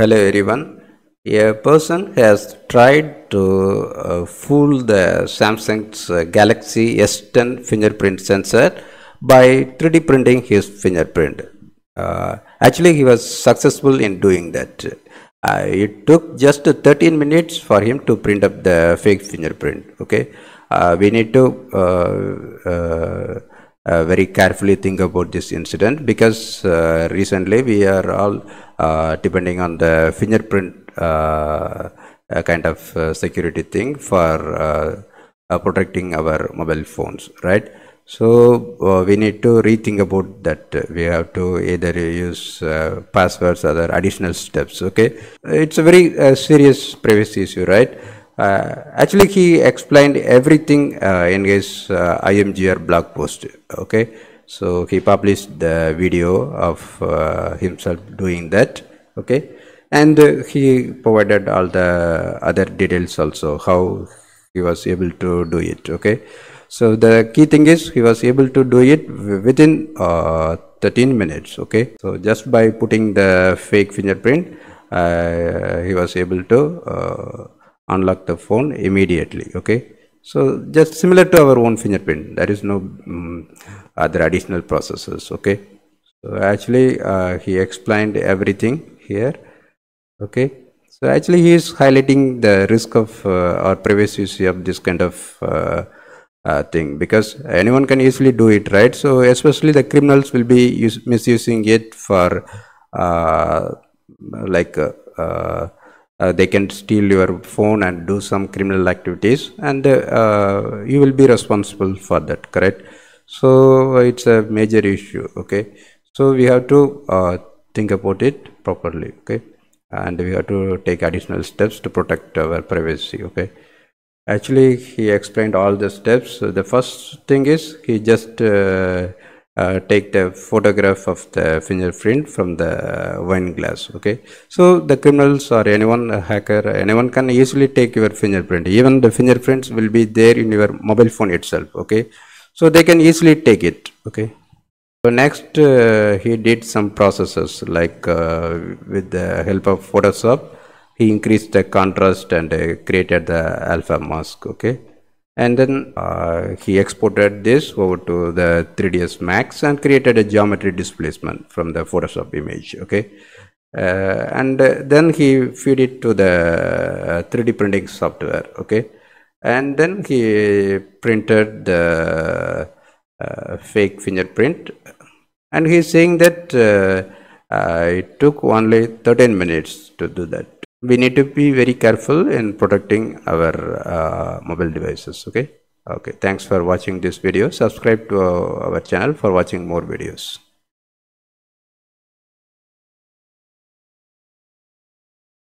Hello everyone. A person has tried to uh, fool the Samsung's uh, Galaxy S10 fingerprint sensor by 3D printing his fingerprint. Uh, actually, he was successful in doing that. Uh, it took just 13 minutes for him to print up the fake fingerprint. Okay, uh, we need to uh, very carefully think about this incident because uh, recently we are all uh, depending on the fingerprint uh, uh, kind of security thing for protecting our mobile phones right? So we need to rethink about that. We have to either use passwords or other additional steps okay? It's a very serious privacy issue right actually, he explained everything uh, in his uh, Imgur blog post. Okay, so he published the video of uh, himself doing that. Okay, and uh, he provided all the other details also how he was able to do it. Okay, so the key thing is he was able to do it within uh, 13 minutes. Okay, so just by putting the fake fingerprint, uh, he was able to. Uh, unlock the phone immediately okay? So just similar to our own fingerprint there is no um, other additional processes okay? So actually uh, he explained everything here okay? So actually he is highlighting the risk of uh, or privacy of this kind of uh, uh, thing because anyone can easily do it right? So especially the criminals will be misusing it for uh, like uh, uh, uh, they can steal your phone and do some criminal activities and uh, you will be responsible for that correct? So it's a major issue okay? So we have to uh, think about it properly okay? And we have to take additional steps to protect our privacy okay? Actually he explained all the steps. So the first thing is he just uh, take the photograph of the fingerprint from the wine glass okay? So the criminals or anyone hacker anyone can easily take your fingerprint. Even the fingerprints will be there in your mobile phone itself okay? So they can easily take it okay? So next uh, he did some processes like uh, with the help of photoshop he increased the contrast and uh, created the alpha mask okay and then uh, he exported this over to the 3ds max and created a geometry displacement from the photoshop image okay? Uh, and uh, then he feed it to the uh, 3d printing software okay? And then he printed the uh, fake fingerprint. And he's saying that uh, uh, it took only 13 minutes to do that we need to be very careful in protecting our uh, mobile devices okay? Okay thanks for watching this video. Subscribe to our, our channel for watching more videos